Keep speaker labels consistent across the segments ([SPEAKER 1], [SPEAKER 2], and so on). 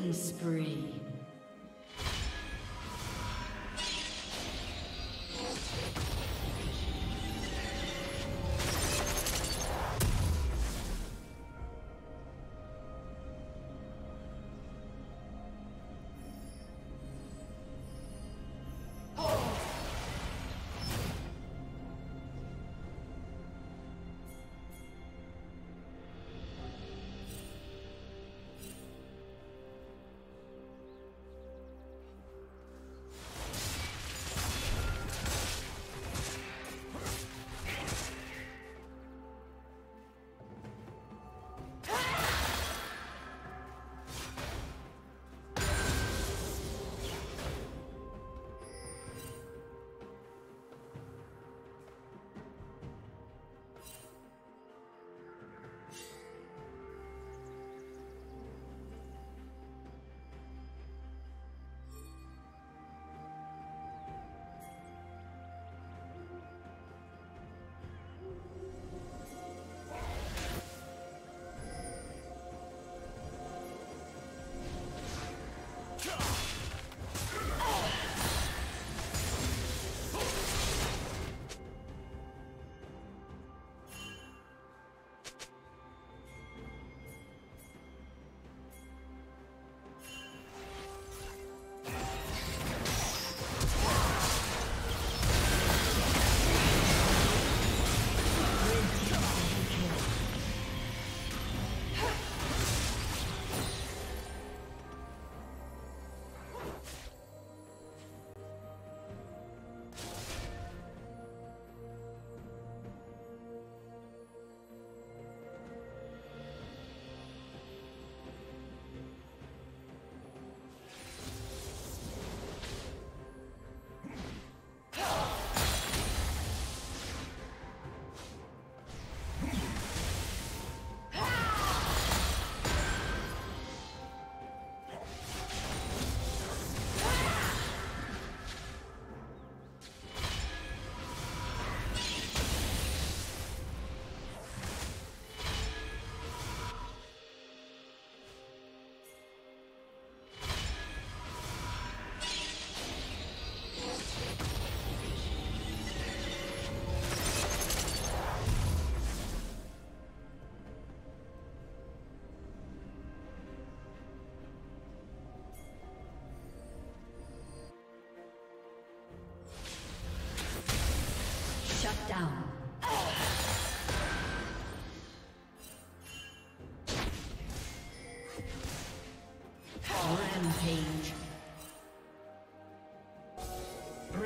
[SPEAKER 1] Killing spree.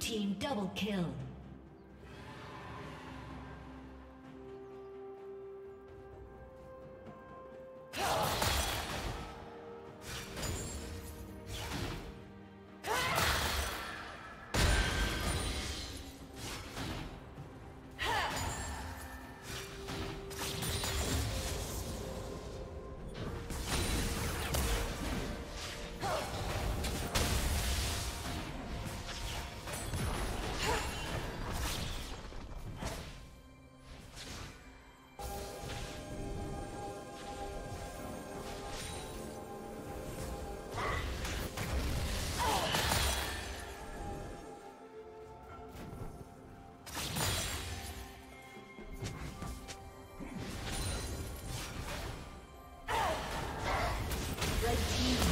[SPEAKER 1] Team double kill. Red team.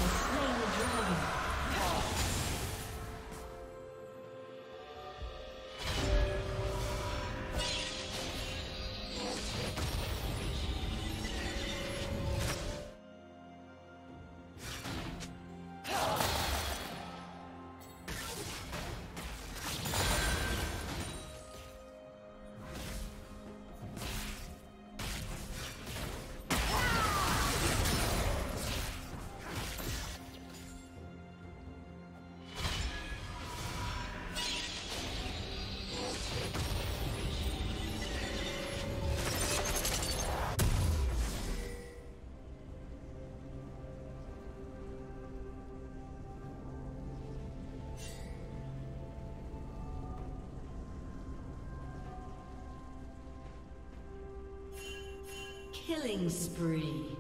[SPEAKER 1] Killing spree.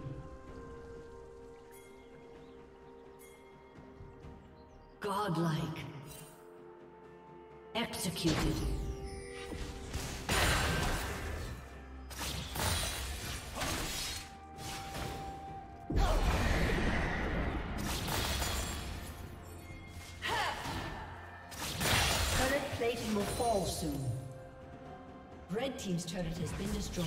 [SPEAKER 1] Godlike. Executed. Turret plating will fall soon. Red Team's turret has been destroyed.